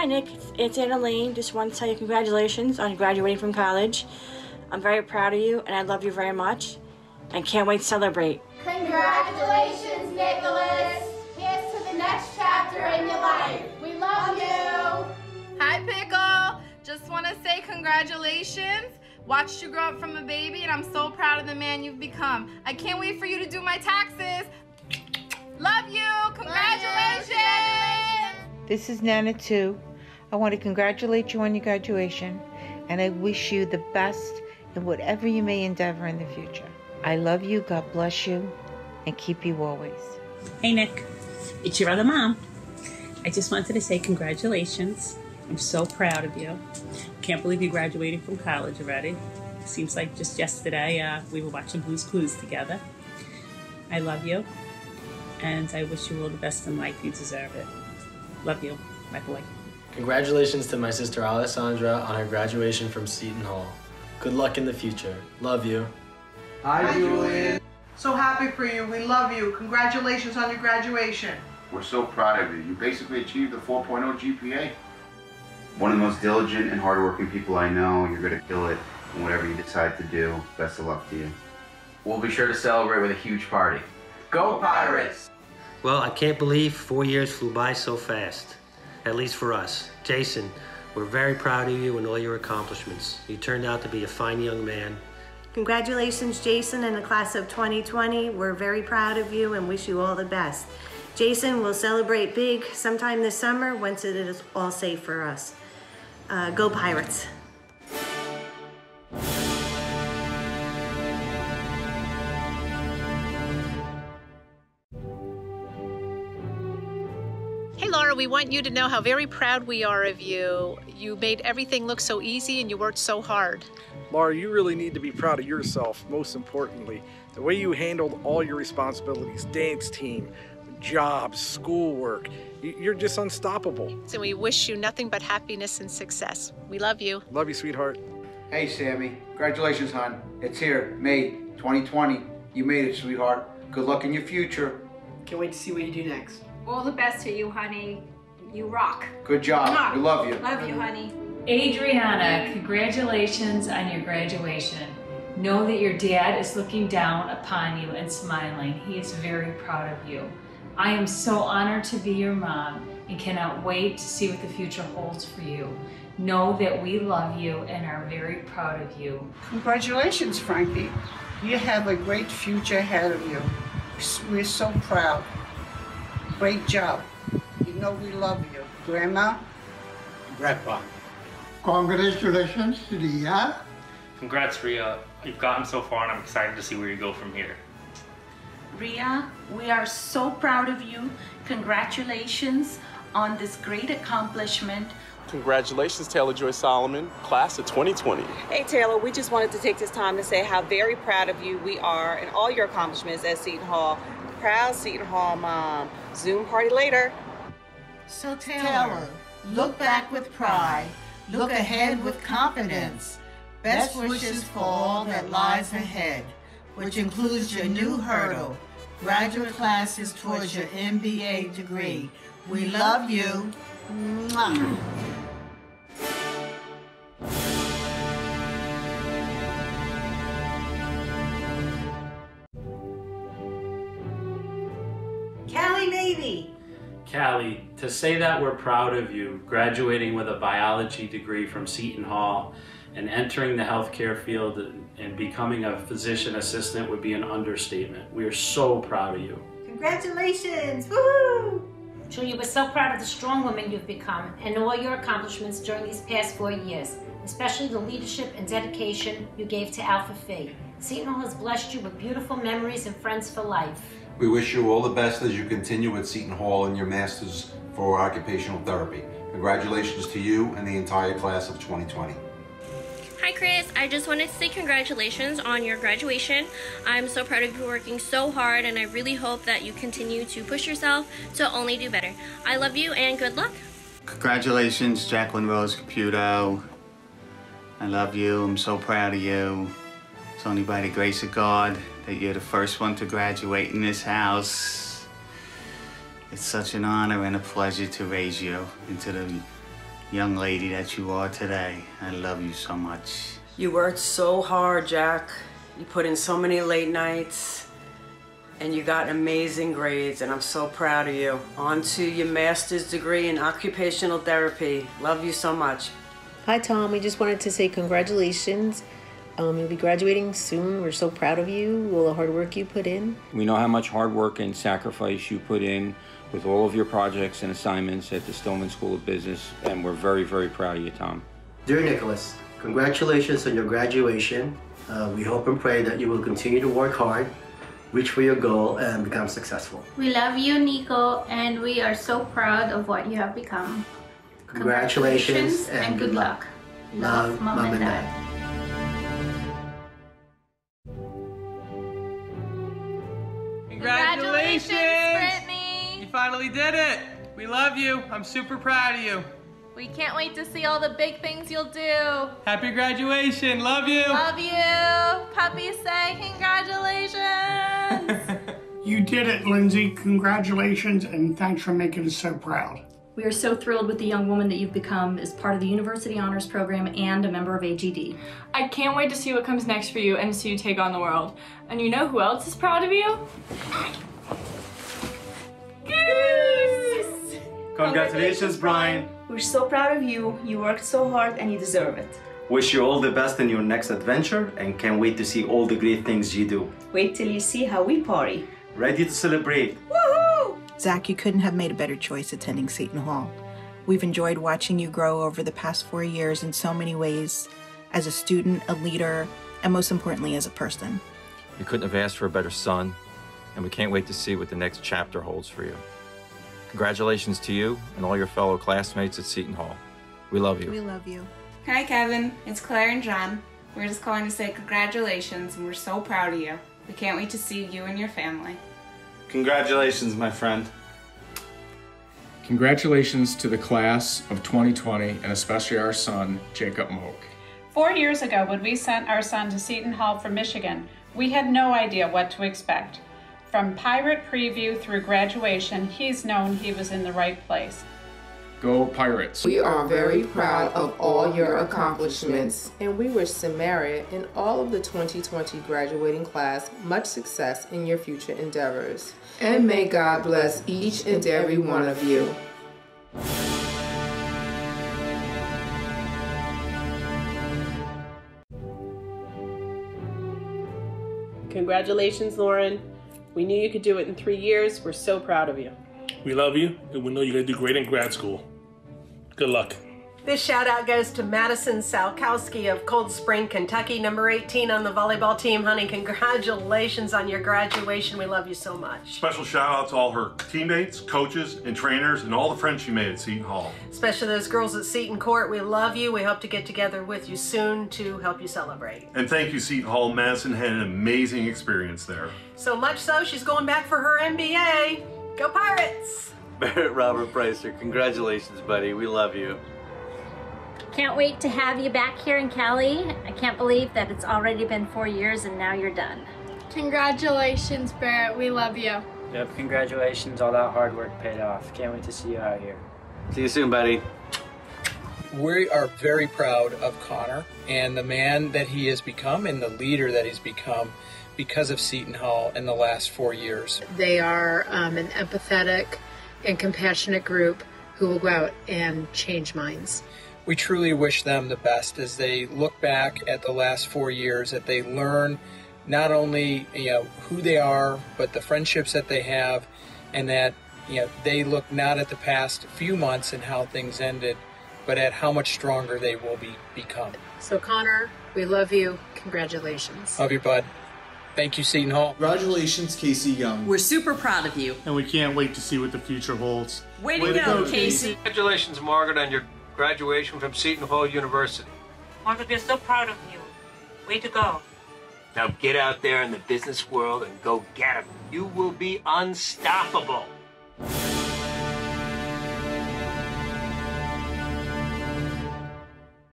Hi, Nick. It's Anna Lane. Just want to tell you congratulations on graduating from college. I'm very proud of you, and I love you very much, and can't wait to celebrate. Congratulations, Nicholas. Here's to the next chapter in your life. We love you. Hi, Pickle. Just want to say congratulations. Watched you grow up from a baby, and I'm so proud of the man you've become. I can't wait for you to do my taxes. Love you. Congratulations. This is Nana too. I want to congratulate you on your graduation, and I wish you the best in whatever you may endeavor in the future. I love you, God bless you, and keep you always. Hey, Nick. It's your other mom. I just wanted to say congratulations. I'm so proud of you. Can't believe you graduated from college already. Seems like just yesterday uh, we were watching Blue's Clues together. I love you, and I wish you all the best in life. You deserve it. Love you, my boy. Congratulations to my sister Alessandra on her graduation from Seton Hall. Good luck in the future. Love you. Hi, Julian. So happy for you. We love you. Congratulations on your graduation. We're so proud of you. You basically achieved oh a 4.0 GPA. One of the most diligent and hardworking people I know. You're going to kill it in whatever you decide to do. Best of luck to you. We'll be sure to celebrate with a huge party. Go Pirates! Well, I can't believe four years flew by so fast, at least for us. Jason, we're very proud of you and all your accomplishments. You turned out to be a fine young man. Congratulations, Jason, and the class of 2020. We're very proud of you and wish you all the best. Jason will celebrate big sometime this summer once it is all safe for us. Uh, go Pirates! We want you to know how very proud we are of you. You made everything look so easy and you worked so hard. Laura, you really need to be proud of yourself, most importantly. The way you handled all your responsibilities dance team, jobs, schoolwork you're just unstoppable. So we wish you nothing but happiness and success. We love you. Love you, sweetheart. Hey, Sammy. Congratulations, hon. It's here, May 2020. You made it, sweetheart. Good luck in your future. Can't wait to see what you do next. All the best to you, honey. You rock. Good job. We love you. Love you, honey. Adriana, congratulations on your graduation. Know that your dad is looking down upon you and smiling. He is very proud of you. I am so honored to be your mom and cannot wait to see what the future holds for you. Know that we love you and are very proud of you. Congratulations, Frankie. You have a great future ahead of you. We're so proud. Great job. You know we love you. Grandma? Grandpa. Congratulations, Ria. Congrats, Ria. You've gotten so far and I'm excited to see where you go from here. Ria, we are so proud of you. Congratulations on this great accomplishment. Congratulations, Taylor Joy Solomon, class of 2020. Hey, Taylor, we just wanted to take this time to say how very proud of you we are and all your accomplishments at Seton Hall. Proud Seton Hall mom. Zoom party later. So, Taylor, Taylor look back with pride, look ahead with confidence. Best wishes for all that lies ahead, which includes your new hurdle graduate classes towards your MBA degree. We love you. Mwah. Callie Callie, to say that we're proud of you, graduating with a biology degree from Seton Hall and entering the healthcare field and becoming a physician assistant would be an understatement. We are so proud of you. Congratulations! Woohoo! Julia, we're so proud of the strong woman you've become and all your accomplishments during these past four years, especially the leadership and dedication you gave to Alpha Phi. Seton Hall has blessed you with beautiful memories and friends for life. We wish you all the best as you continue at Seton Hall in your Masters for Occupational Therapy. Congratulations to you and the entire class of 2020. Hi Chris, I just wanted to say congratulations on your graduation. I'm so proud of you working so hard and I really hope that you continue to push yourself to only do better. I love you and good luck. Congratulations Jacqueline Rose Caputo. I love you, I'm so proud of you. It's only by the grace of God that you're the first one to graduate in this house. It's such an honor and a pleasure to raise you into the young lady that you are today. I love you so much. You worked so hard, Jack. You put in so many late nights and you got amazing grades and I'm so proud of you. On to your master's degree in occupational therapy. Love you so much. Hi, Tom. We just wanted to say congratulations. Um, you'll be graduating soon. We're so proud of you, all the hard work you put in. We know how much hard work and sacrifice you put in with all of your projects and assignments at the Stillman School of Business, and we're very, very proud of you, Tom. Dear Nicholas, congratulations on your graduation. Uh, we hope and pray that you will continue to work hard, reach for your goal, and become successful. We love you, Nico, and we are so proud of what you have become. Congratulations, and, good luck. Love, Mom, and Dad. Congratulations, Brittany! You finally did it. We love you. I'm super proud of you. We can't wait to see all the big things you'll do. Happy graduation. Love you. Love you. Puppy say congratulations. You did it, Lindsay. Congratulations, and thanks for making us so proud. We are so thrilled with the young woman that you've become as part of the University Honors Program and a member of AGD. I can't wait to see what comes next for you and see you take on the world. And you know who else is proud of you? Goose! Congratulations, Brian. We're so proud of you. You worked so hard and you deserve it. Wish you all the best in your next adventure and can't wait to see all the great things you do. Wait till you see how we party. Ready to celebrate. Zach, you couldn't have made a better choice attending Seton Hall. We've enjoyed watching you grow over the past four years in so many ways as a student, a leader, and most importantly, as a person. You couldn't have asked for a better son, and we can't wait to see what the next chapter holds for you. Congratulations to you and all your fellow classmates at Seton Hall. We love you. We love you. Hi, Kevin. It's Claire and John. We're just calling to say congratulations, and we're so proud of you. We can't wait to see you and your family. Congratulations, my friend. Congratulations to the class of 2020 and especially our son, Jacob Moak. Four years ago, when we sent our son to Seton Hall from Michigan, we had no idea what to expect. From pirate preview through graduation, he's known he was in the right place. Go Pirates! We are very proud of all your accomplishments, and we wish Samaria and all of the 2020 graduating class much success in your future endeavors. And may God bless each and every one of you. Congratulations, Lauren. We knew you could do it in three years. We're so proud of you. We love you, and we know you're going to do great in grad school. Good luck. This shout out goes to Madison Salkowski of Cold Spring, Kentucky, number 18 on the volleyball team. Honey, congratulations on your graduation. We love you so much. Special shout out to all her teammates, coaches, and trainers, and all the friends she made at Seton Hall. Especially those girls at Seton Court. We love you. We hope to get together with you soon to help you celebrate. And thank you, Seton Hall. Madison had an amazing experience there. So much so, she's going back for her MBA. Go Pirates! Barrett Robert Pricer, congratulations, buddy. We love you. Can't wait to have you back here in Cali. I can't believe that it's already been four years and now you're done. Congratulations, Barrett. We love you. Yep, congratulations. All that hard work paid off. Can't wait to see you out here. See you soon, buddy. We are very proud of Connor and the man that he has become and the leader that he's become because of Seton Hall in the last four years. They are um, an empathetic and compassionate group who will go out and change minds. We truly wish them the best as they look back at the last four years, that they learn not only you know who they are, but the friendships that they have, and that you know they look not at the past few months and how things ended, but at how much stronger they will be become. So Connor, we love you. Congratulations. Love you, bud. Thank you, Seton Hall. Congratulations, Casey Young. We're super proud of you. And we can't wait to see what the future holds. Way, to, go, Casey. Congratulations, Margaret, on your graduation from Seton Hall University. Margaret, we're so proud of you. Way to go. Now get out there in the business world and go get 'em. You will be unstoppable.